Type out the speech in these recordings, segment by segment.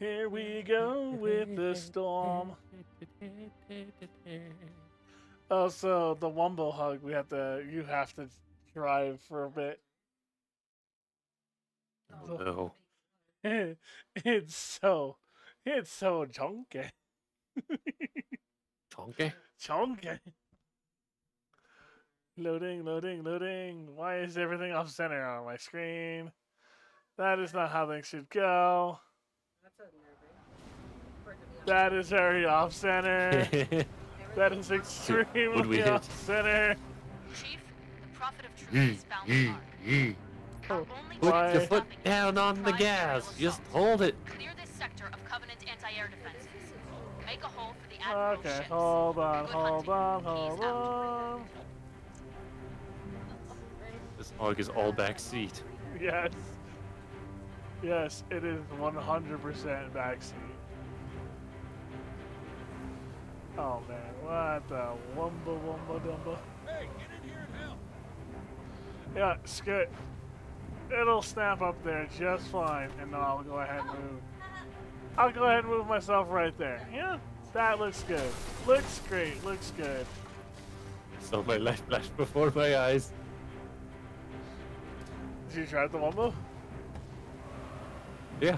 Here we go with the storm. Oh, so the Wumbo hug, we have to. You have to drive for a bit. No. it's so. It's so chunky. Chonky? Chunky. Loading, loading, loading. Why is everything off center on my screen? That is not how things should go. That is very off center. that is extremely hit? off center. Chief, the Prophet of Truth has found the mark. Oh, Put Why? your foot down on the gas. Just hold it. Clear this sector of Covenant anti-air defenses. Make a hole for the Admiral's Okay, ships. hold on, Good hold hunting. on, He's hold out. on. This hog is all back seat. Yes. Yes, it is 100% backseat. Oh man, what the wumba wumba dumba. Hey, get in here and help. Yeah, Scoot. It'll snap up there just fine, and then I'll go ahead and move. I'll go ahead and move myself right there. Yeah, that looks good. Looks great, looks good. So my light flashed before my eyes. Did you drive the wumbo? Yeah.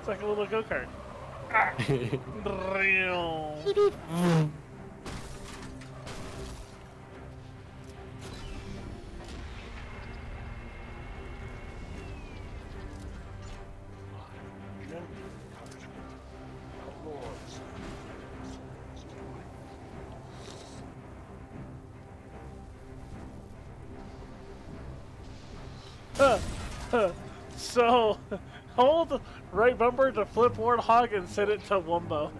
It's like a little go-kart. So, hold right bumper to flip warthog and send it to Wumbo.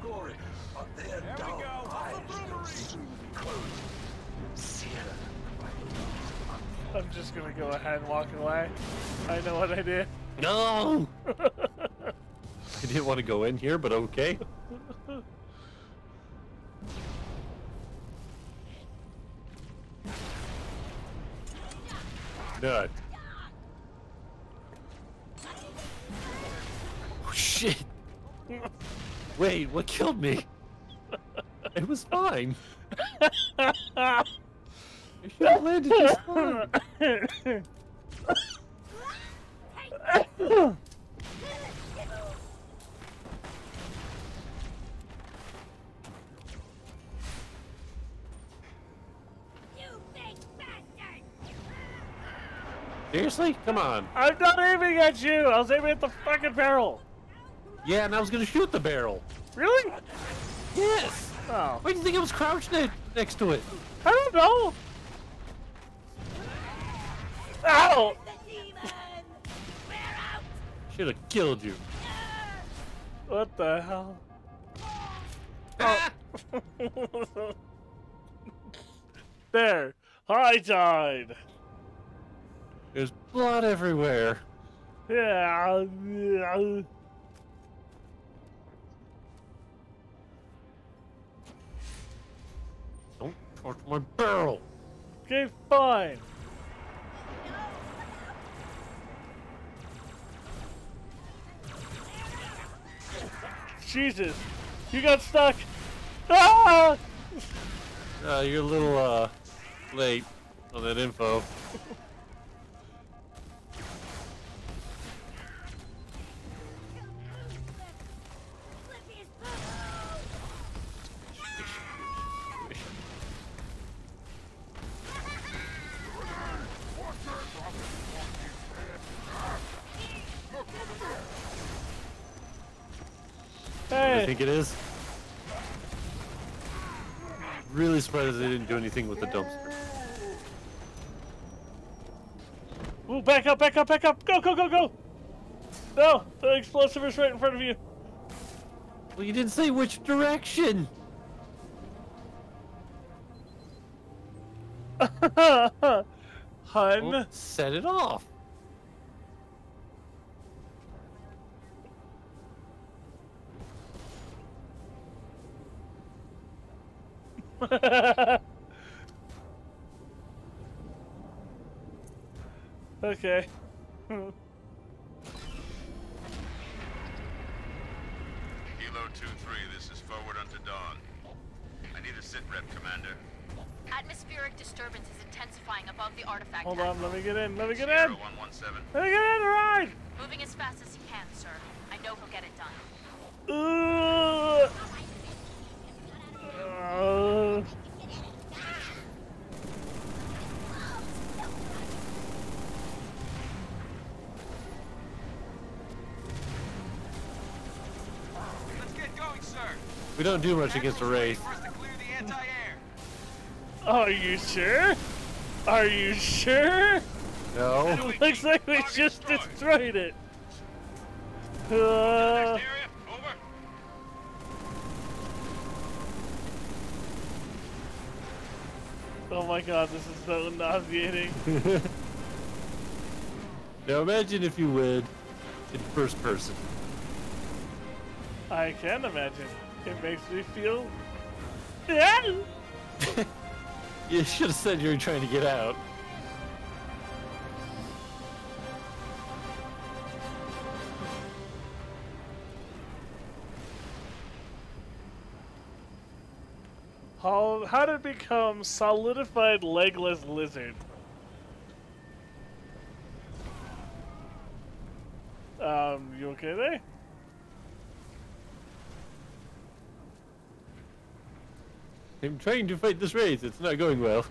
Glory. Up there, there we go. Eyes I'm just gonna go ahead and walk away. I know what I did. no! I didn't want to go in here, but okay. Nut. What killed me? It was fine. I should have landed just fine. Seriously? Come on. I'm not aiming at you. I was aiming at the fucking barrel. Yeah, and I was gonna shoot the barrel. Really? Yes! Oh, Why do you think I was crouched ne- next to it? I don't know. Ow! Should have killed you. What the hell? Ah! there. I died. There's blood everywhere. Yeah. Torch my barrel. Okay, fine. Jesus, you got stuck. Ah! Uh, you're a little uh late on that info. up, back up. Go, go, go, go. No, the explosive is right in front of you. Well, you didn't say which direction. Hun. Well, set it off. okay. Kilo 2-3, this is forward unto dawn. I need a sitrep, Commander. Atmospheric disturbance is intensifying above the artifact. Hold on, let me get in, let me get in! Let me get in, ride! Moving as fast as he can, sir. I know he'll get it done. Uh, uh, We don't do much against a Admiral's ready wraith. for us to clear the anti-air. are you sure? Are you sure? No. Looks like we just destroyed it. Uh, Next area, over. oh my god, this is so nauseating. now imagine if you would in first person. I can imagine. It makes me feel. You should have said you were trying to get out. How how to become solidified legless lizard? Um, you okay there? I'm trying to fight this race. It's not going well.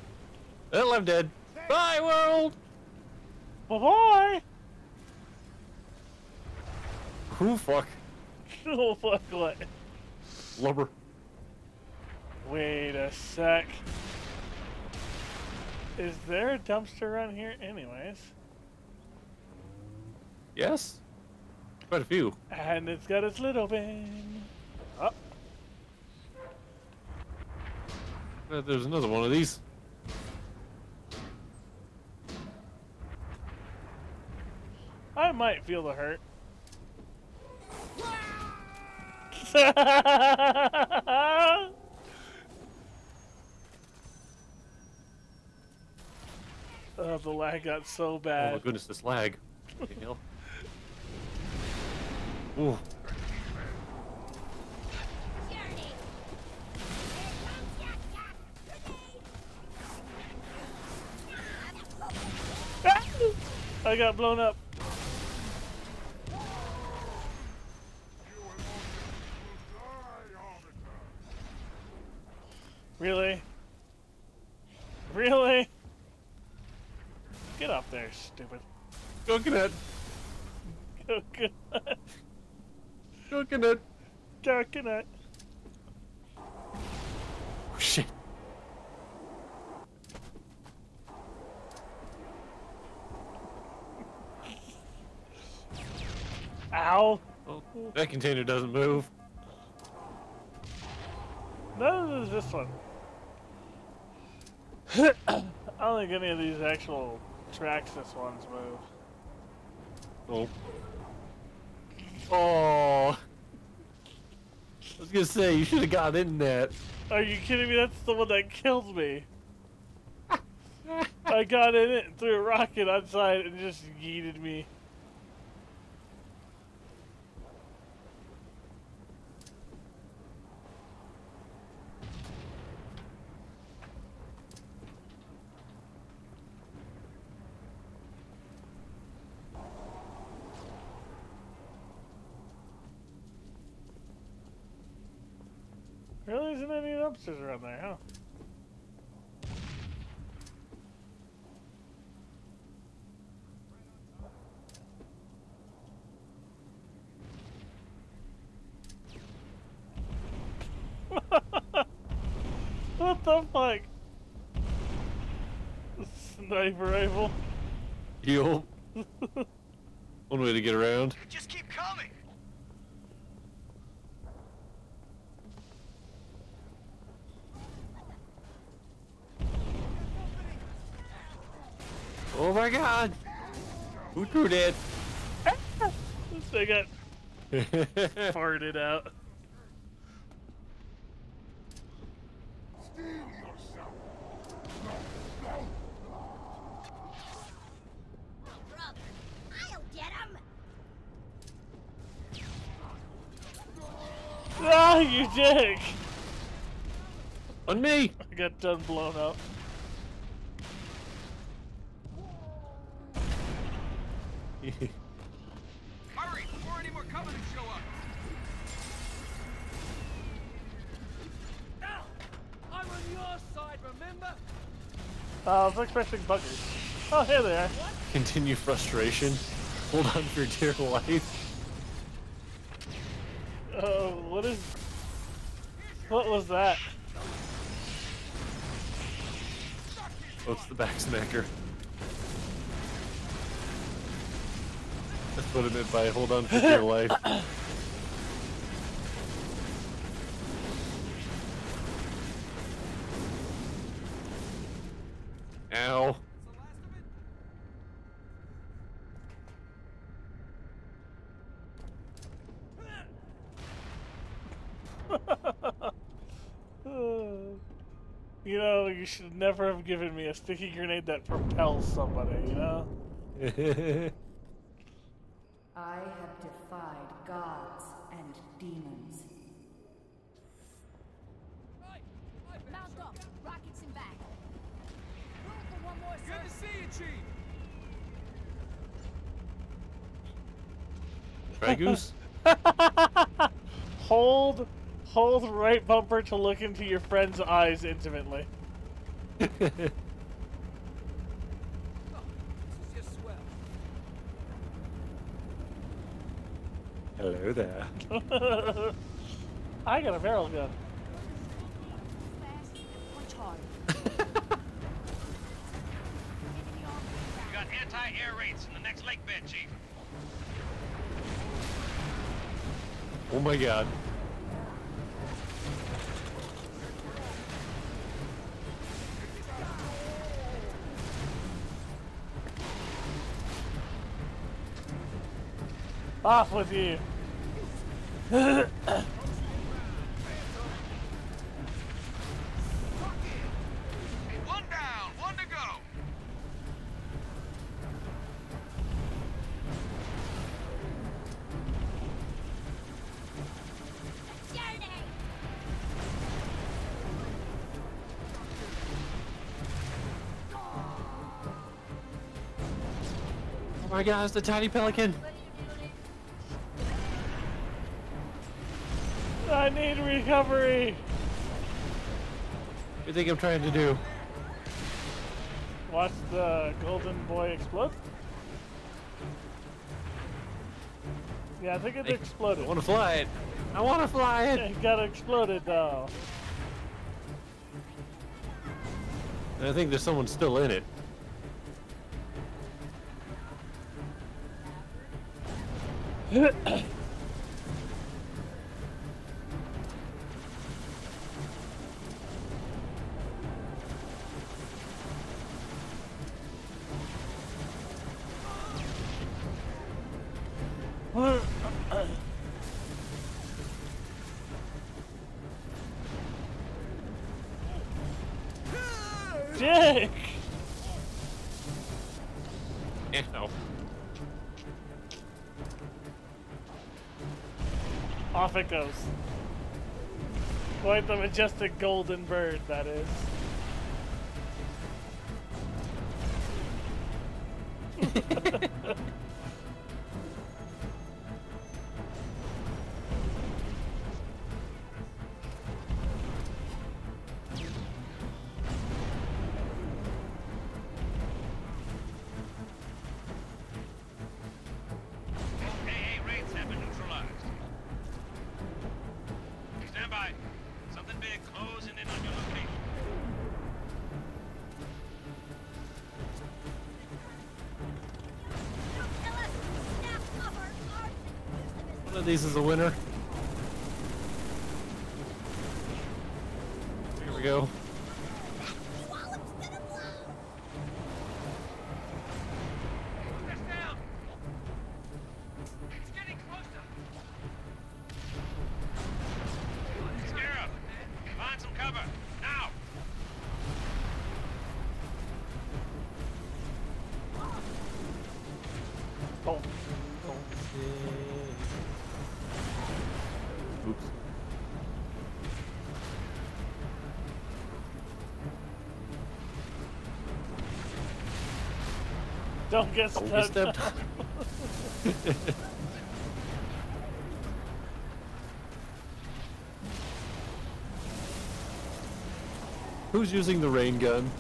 Well, I'm dead. Bye, world! Bye bye. Who fuck? oh fuck what? Lubber. Wait a sec. Is there a dumpster around here, anyways? Yes? Quite a few. And it's got its lid open. Oh, Uh, there's another one of these. I might feel the hurt. oh, the lag got so bad. Oh my goodness, this lag. Ooh. I got blown up. Really? Really? Get up there, stupid. Coconut! Coconut. Coconut! Coconut. Oh, shit. Ow. Oh, that container doesn't move. None of this one. I don't think any of these actual Traxxas ones move. Oh. Oh. I was gonna say, you should have got in that. Are you kidding me? That's the one that killed me. I got in it, threw a rocket outside, and just yeeted me. Really isn't any dumpsters around there, huh? what the fuck? Sniper rifle. Yo. One way to get around. Just keep coming. Oh my god! Who threw that? They got farted out. Brother, I'll get him. Ah, you dick! On me! I got done blown up. Uh, I was expecting buggers. Oh, here they are. Continue frustration. Hold on for dear life. Uh, what is... What was that? What's the back smacker? That's what I meant by hold on for dear life. Ow. You should never have given me a sticky grenade that propels somebody, you know? I have defied gods and demons. Mount up. Rockets in back. Roll for one more, Good to see you, Chief. Try goose? Hold, hold right bumper to look into your friend's eyes intimately. Oh, this is just swell. Hello there. I got a barrel gun. Fast and punch hard. We got anti-air raids in the next lake bed, Chief. Oh my god. Off with you. One down, one to go. Oh my god, it's the tiny pelican. I need recovery. What do you think I'm trying to do? Watch the golden boy explode. Yeah, I think it I exploded. I want to fly it. I want to fly it. It got exploded though. And I think there's someone still in it. Dick! Ow. Off it goes. Quite the majestic golden bird, that is. Of these is a winner. Here we go. Don't get stepped, get stepped on. on. Who's using the rain gun?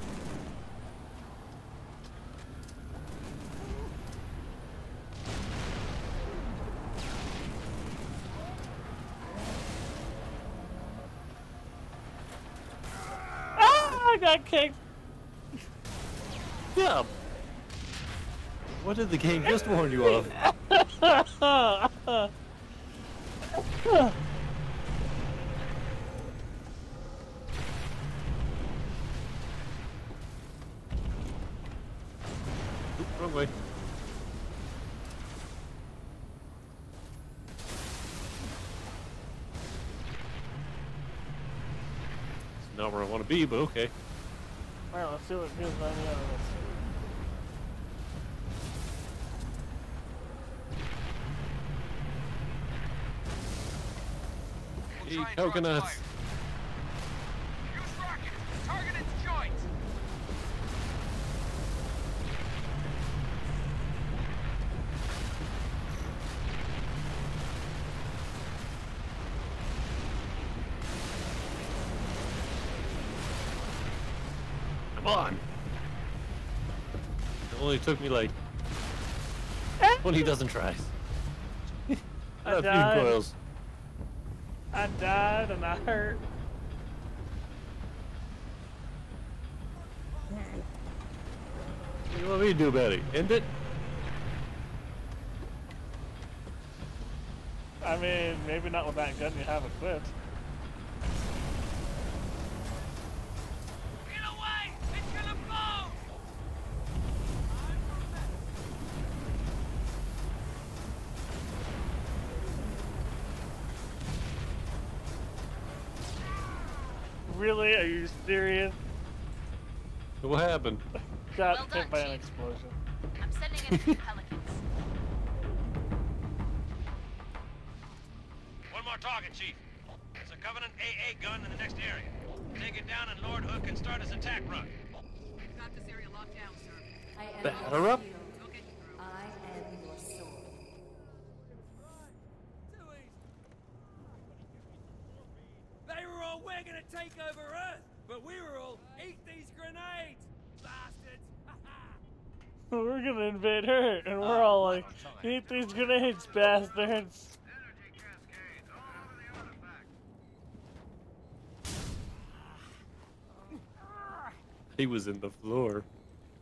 Ah, I got kicked. Yeah. What did the game just warn you of? Oop, wrong way. It's not where I want to be, but okay. Alright, let's see what it feels on the other one. We'll Hey, try and draw its coconuts. fire. Use rocket. Target its joints. Come on. It only took me like 20 dozen tries. I a few died. coils. I died and I hurt. What do you want me to do Betty? End it? I mean, maybe not with that gun you have equipped. Really? Are you serious? What happened? Got Well hit done, by an explosion. I'm sending in two pelicans. One more target, Chief. It's a Covenant AA gun in the next area. Take it down and Lord Hood can start his attack run. We've got this area locked down, sir. I am Batter your up. shield. We'll get you through. I am your sword. Too easy. They were all, we're gonna take over Earth, but we were all, eat these grenades, bastards! We're gonna invade her, and we're all like, eat these grenades, bastards. Energy cascades all over the artifact. He was in the floor.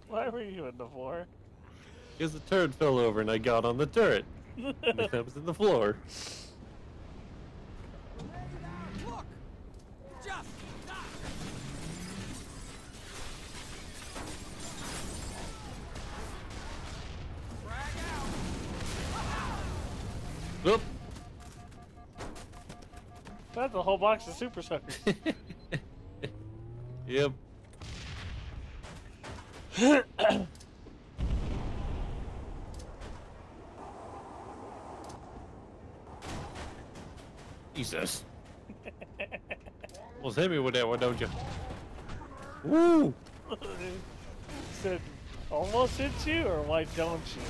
Why were you in the floor? Because the turret fell over and I got on the turret. And I was in the floor. That's a whole box of super suckers. yep. Jesus. Well, hit me with that one, don't you? Woo! Said, almost hit you, or why don't you?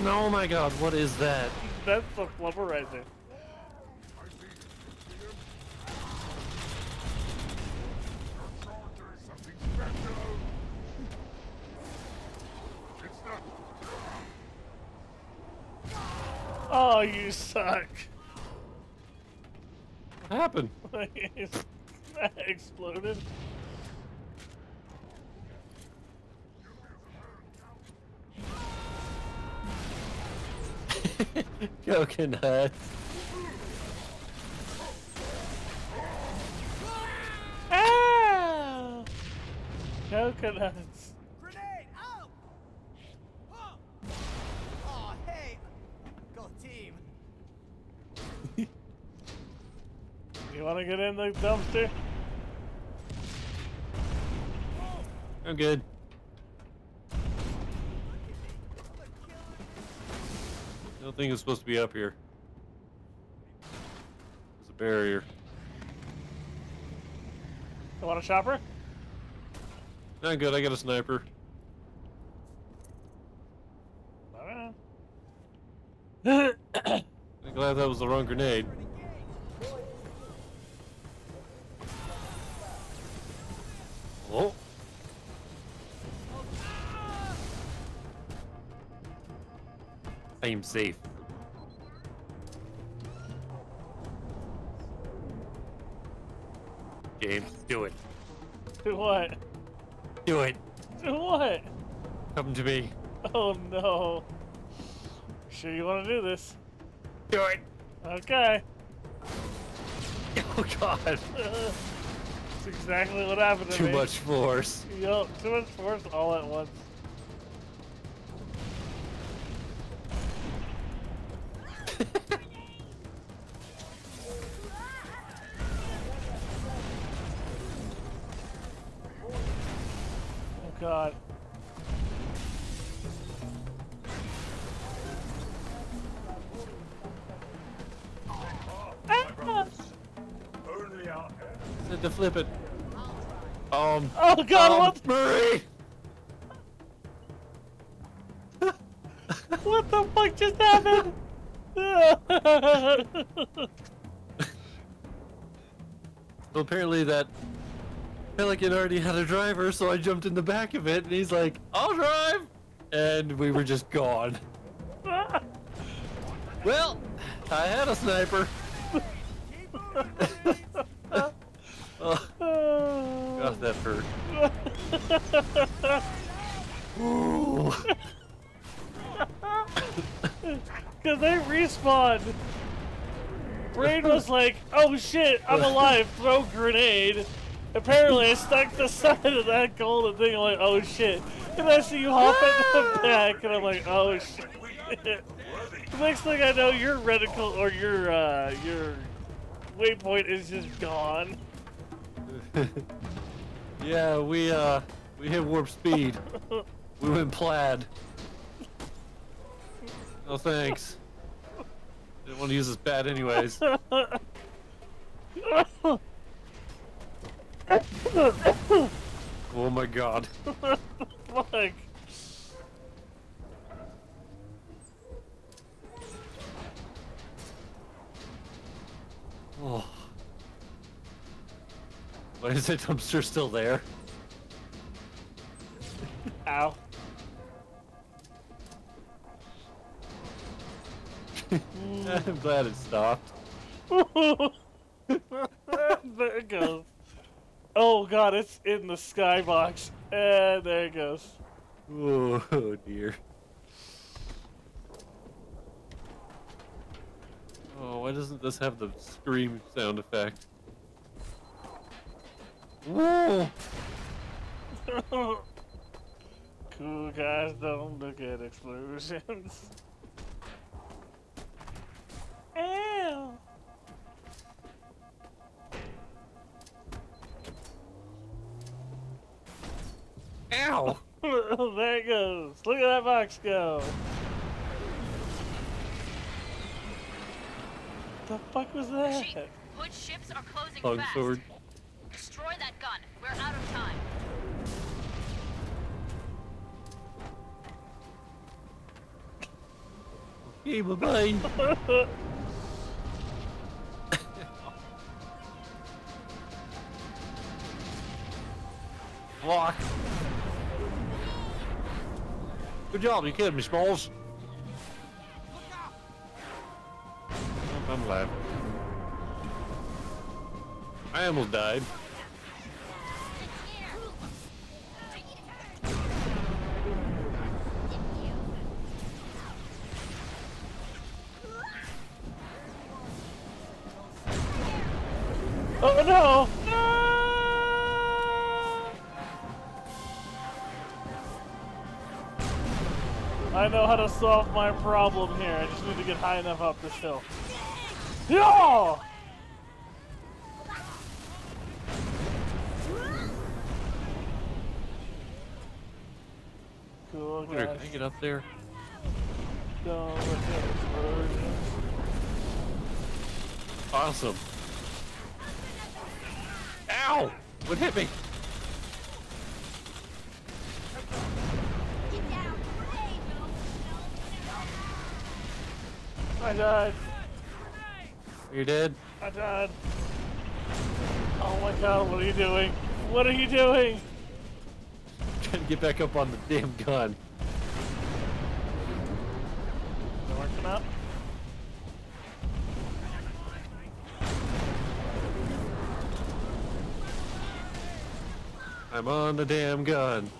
Oh my god, what is that? That's the flubber right. Oh, you suck. What happened? that exploded. Coconut. Ah! Coconuts. Grenade out! Oh! Oh, hey! Got a team. You want to get in the dumpster? I'm good. Don't think it's supposed to be up here. There's a barrier. You want a chopper? Not good. I got a sniper. I'm glad that was the wrong grenade. Safe. James, do it. Do what? Do it. Do what? Come to me. Oh no. Sure you want to do this? Do it. Okay. Oh god. That's exactly what happened to Too me. much force. Yup, too much force all at once. Flip it. Um. Oh god, um, what, Murray! what the fuck just happened? So apparently that Pelican already had a driver, so I jumped in the back of it, and he's like, "I'll drive," and we were just gone. Well, I had a sniper. oh, God, that hurt. Cause they respawned. Brain was like, "Oh shit, I'm alive! Throw grenade." Apparently, I stuck the side of that golden thing. I'm like, "Oh shit!" And I see you hop into the back, and I'm like, "Oh shit!" The next thing I know, your reticle or your uh, your waypoint is just gone. yeah, we uh, we hit warp speed. We went plaid. No thanks. Didn't want to use this bat anyways. Oh my god. What the Fuck. Why is that dumpster still there? Ow. I'm glad it stopped. there it goes. Oh god, it's in the skybox. And there it goes. Oh, oh dear. Oh, why doesn't this have the scream sound effect? Whoa! cool guys don't look at explosions. Ew. Ow! there it goes. Look at that box go. The fuck was that? Sheik, Hood ships are closing Long fast. sword. Okay, bye bye. Block. Good job, you killed me, Smalls. I'm alive. I almost died. I know how to solve my problem here. I just need to get high enough up this hill. Yeah! Cool, guys. can I get up there? Don't look at. Awesome. Ow! What hit me? I died. You did? I died. Oh my god, what are you doing? What are you doing? Trying to get back up on the damn gun. Is it working out? I'm on the damn gun.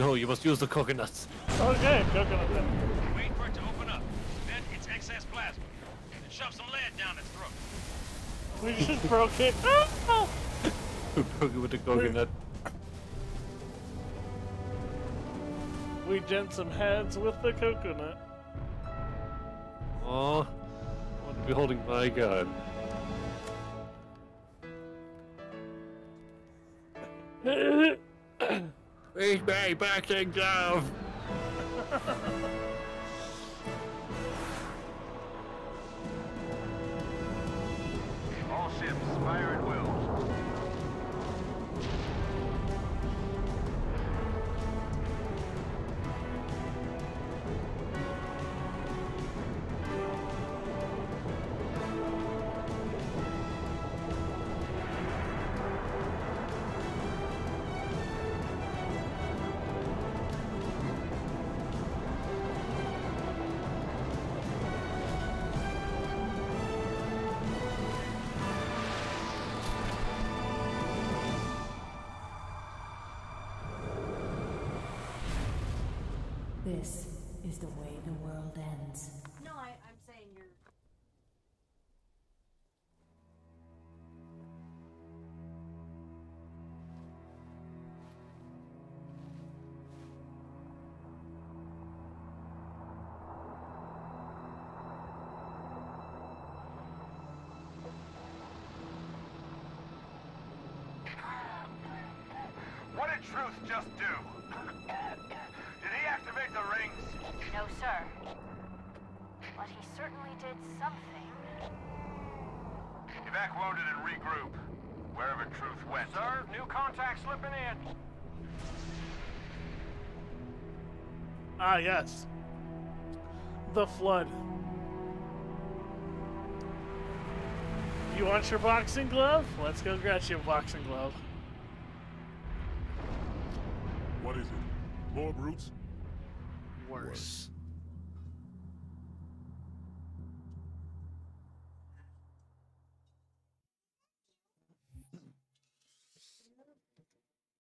No, you must use the coconuts. Okay, coconut then. Wait for it to open up. Then it's excess plasma. Then shove some lead down its throat. We just broke it. Who broke it with the coconut? We dent some heads with the coconut. Oh, I want to be holding my gun. Boxing glove! the way the world ends. No, I, I'm saying you're. What did Truth just do? did he activate the rings? No, sir. But he certainly did something. Evac wounded and regroup. Wherever Truth went. Sir, new contact slipping in. Ah, yes. The flood. You want your boxing glove? Let's go get you a boxing glove. What is it? More brutes? Worse.